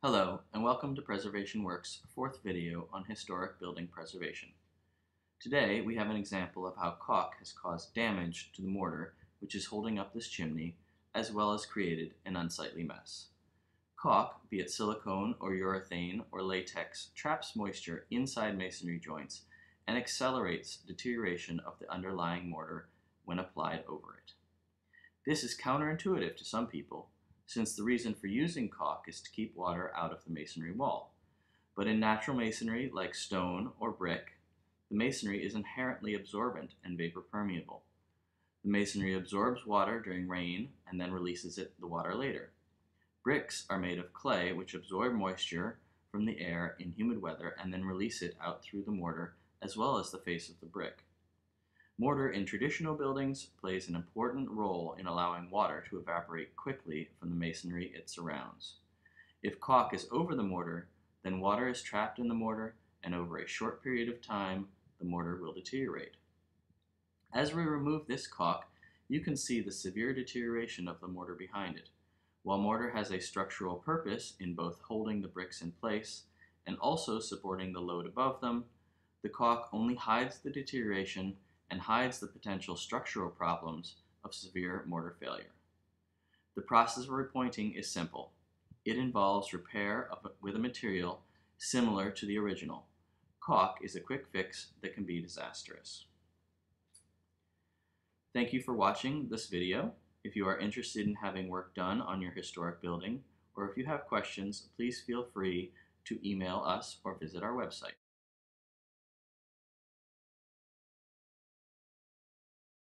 Hello, and welcome to Preservation Works' fourth video on historic building preservation. Today, we have an example of how caulk has caused damage to the mortar which is holding up this chimney, as well as created an unsightly mess. Caulk, be it silicone or urethane or latex, traps moisture inside masonry joints and accelerates deterioration of the underlying mortar when applied over it. This is counterintuitive to some people, since the reason for using caulk is to keep water out of the masonry wall. But in natural masonry, like stone or brick, the masonry is inherently absorbent and vapor permeable. The masonry absorbs water during rain and then releases it the water later. Bricks are made of clay which absorb moisture from the air in humid weather and then release it out through the mortar as well as the face of the brick. Mortar in traditional buildings plays an important role in allowing water to evaporate quickly from the masonry it surrounds. If caulk is over the mortar, then water is trapped in the mortar, and over a short period of time, the mortar will deteriorate. As we remove this caulk, you can see the severe deterioration of the mortar behind it. While mortar has a structural purpose in both holding the bricks in place and also supporting the load above them, the caulk only hides the deterioration and hides the potential structural problems of severe mortar failure. The process of repointing is simple. It involves repair of, with a material similar to the original. Caulk is a quick fix that can be disastrous. Thank you for watching this video. If you are interested in having work done on your historic building, or if you have questions, please feel free to email us or visit our website.